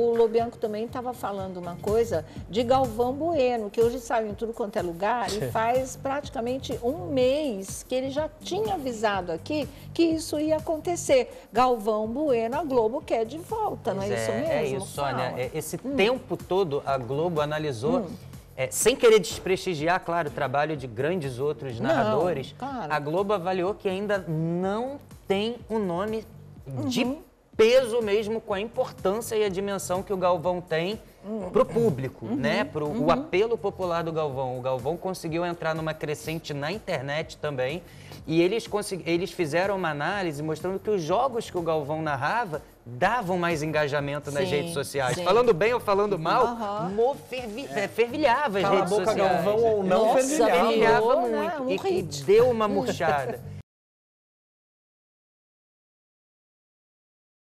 O Lobianco também estava falando uma coisa de Galvão Bueno, que hoje saiu em tudo quanto é lugar e faz praticamente um mês que ele já tinha avisado aqui que isso ia acontecer. Galvão Bueno, a Globo quer de volta, não é, isso mesmo? É isso, Sônia. É, esse hum. tempo todo a Globo analisou. Hum. É, sem querer desprestigiar, claro, o trabalho de grandes outros narradores, não, a Globo avaliou que ainda não tem o um nome uhum. de peso mesmo com a importância e a dimensão que o Galvão tem para o público, uhum, né? Para uhum. o apelo popular do Galvão. O Galvão conseguiu entrar numa crescente na internet também e eles, eles fizeram uma análise mostrando que os jogos que o Galvão narrava davam mais engajamento sim, nas redes sociais. Sim. Falando bem ou falando mal, uhum. fervi é. fervilhava as Cala redes a boca, sociais. Galvão ou não, Nossa, fervilhava, fervilhava muito. Né? Um e, e, deu uma murchada.